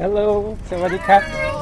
ฮัลโหลสวัสดีครับ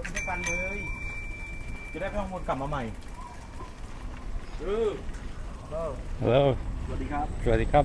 ถไปด้วยกันเลย จะได้ไม่ต้องวนกลับมาใหม่เออเออฮัลโหลสวัสดีครับ สวัสดีครับ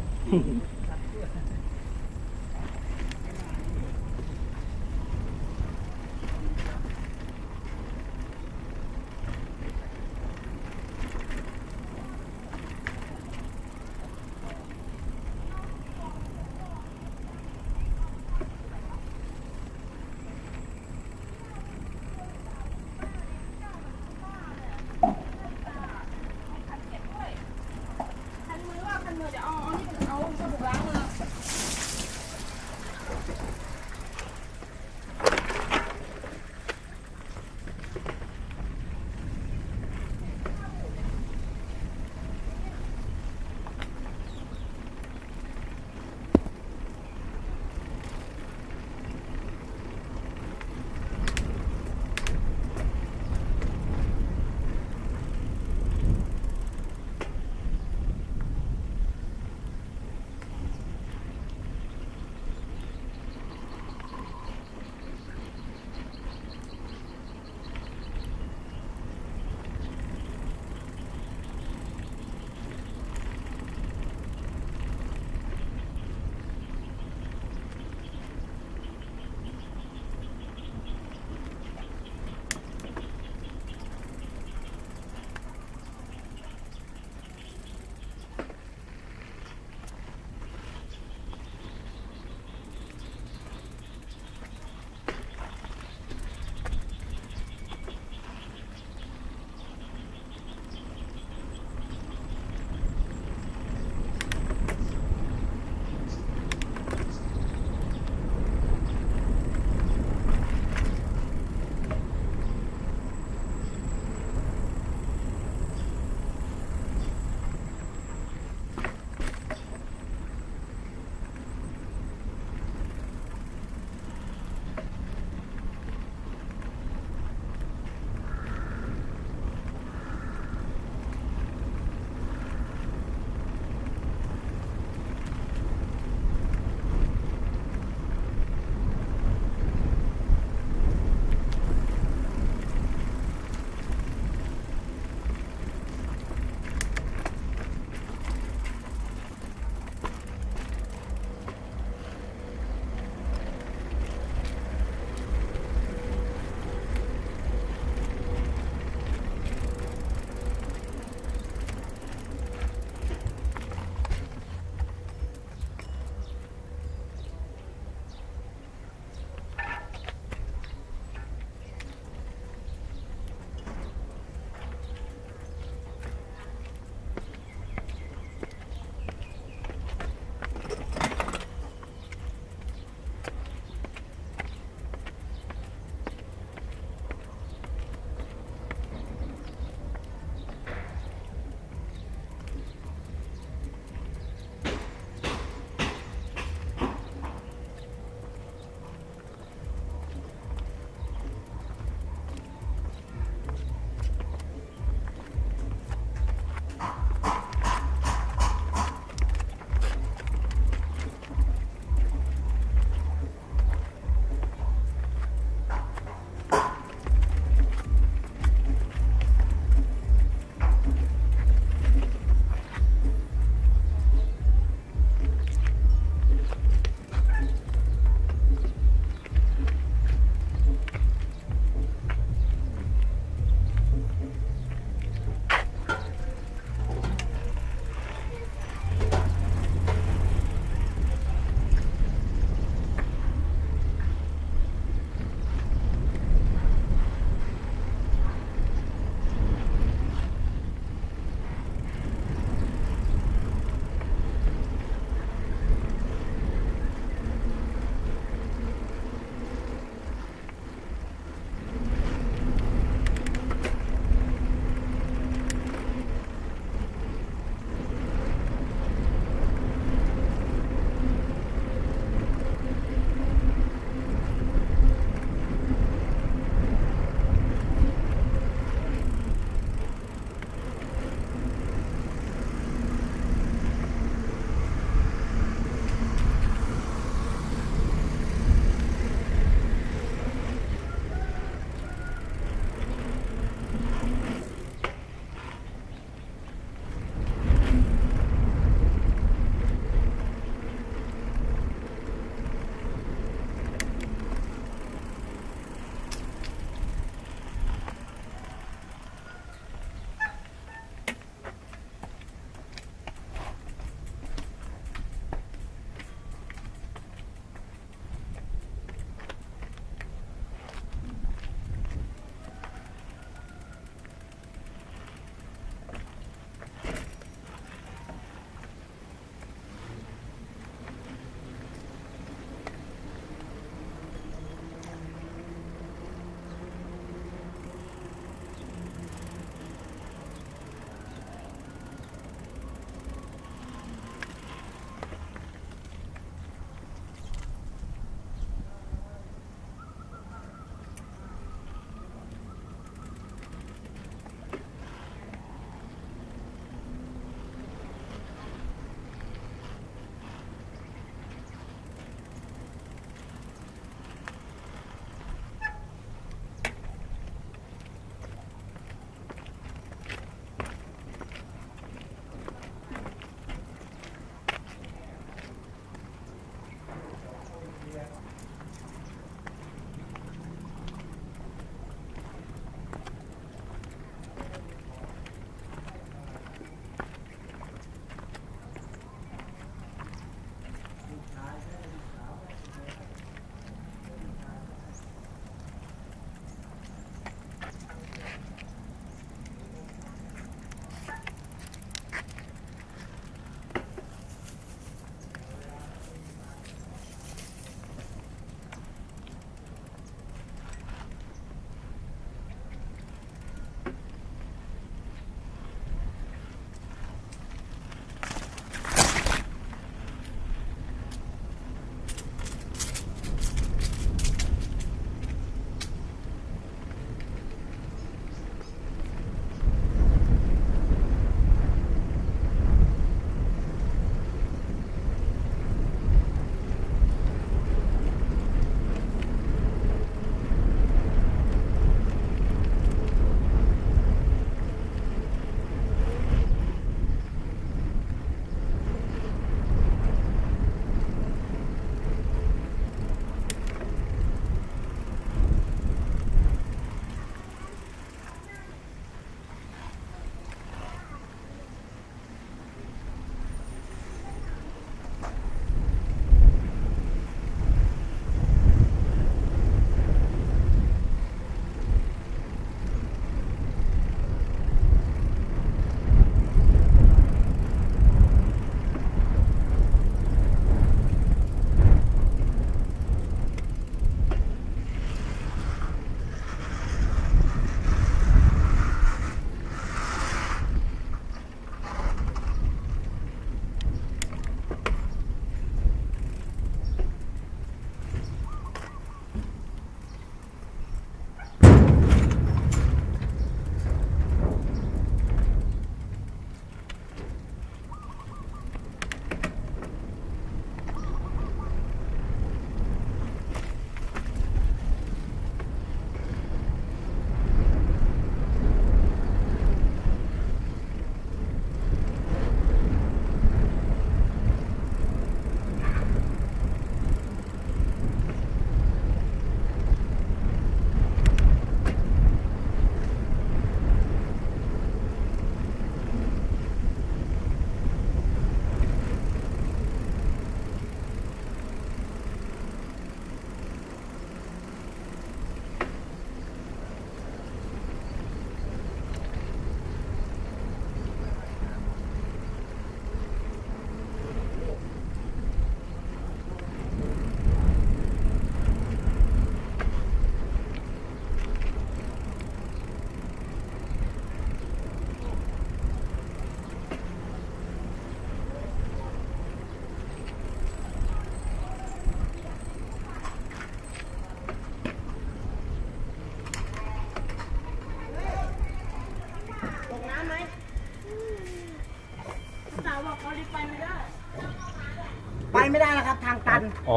อ๋อ